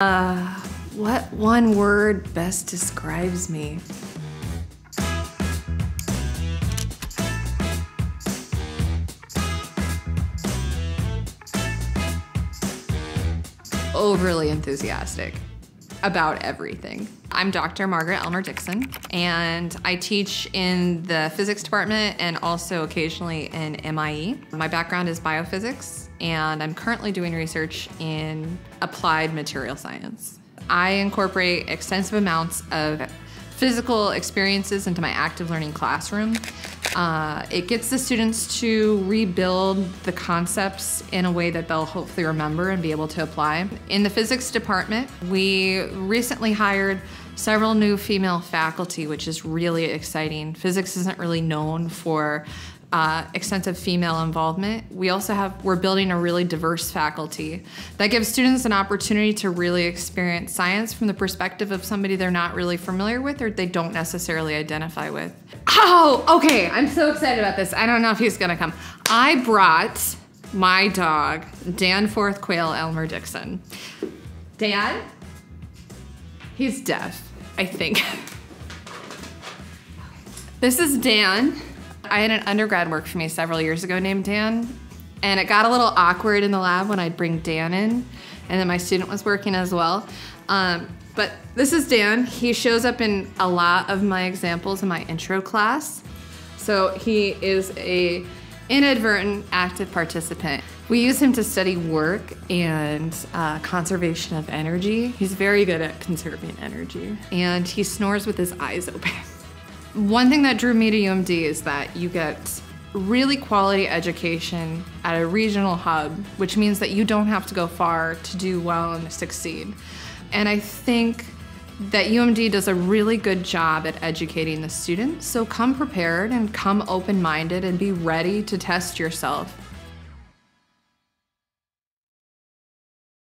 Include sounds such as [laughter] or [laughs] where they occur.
Uh, what one word best describes me? Overly enthusiastic about everything. I'm Dr. Margaret Elmer Dixon, and I teach in the physics department and also occasionally in MIE. My background is biophysics, and I'm currently doing research in applied material science. I incorporate extensive amounts of physical experiences into my active learning classroom. Uh, it gets the students to rebuild the concepts in a way that they'll hopefully remember and be able to apply. In the physics department, we recently hired several new female faculty, which is really exciting. Physics isn't really known for uh, extensive female involvement. We also have, we're building a really diverse faculty that gives students an opportunity to really experience science from the perspective of somebody they're not really familiar with or they don't necessarily identify with. Oh, okay, I'm so excited about this. I don't know if he's gonna come. I brought my dog, Danforth Quayle Elmer Dixon. Dan, he's deaf, I think. [laughs] this is Dan. I had an undergrad work for me several years ago named Dan, and it got a little awkward in the lab when I'd bring Dan in, and then my student was working as well. Um, but this is Dan. He shows up in a lot of my examples in my intro class. So he is a inadvertent active participant. We use him to study work and uh, conservation of energy. He's very good at conserving energy, and he snores with his eyes open. [laughs] One thing that drew me to UMD is that you get really quality education at a regional hub, which means that you don't have to go far to do well and succeed. And I think that UMD does a really good job at educating the students. So come prepared and come open minded and be ready to test yourself